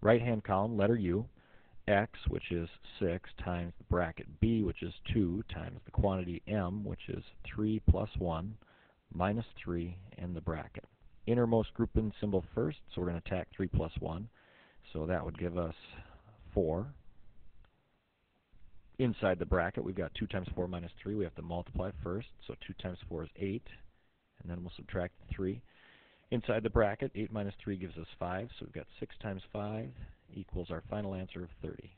right-hand column, letter U, x, which is 6, times the bracket b, which is 2, times the quantity m, which is 3 plus 1, minus 3, and the bracket. Innermost grouping symbol first, so we're going to attack 3 plus 1. So that would give us 4. Inside the bracket, we've got 2 times 4 minus 3. We have to multiply first, so 2 times 4 is 8, and then we'll subtract 3. Inside the bracket, 8 minus 3 gives us 5, so we've got 6 times 5 equals our final answer of 30.